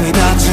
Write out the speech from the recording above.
Sanidade.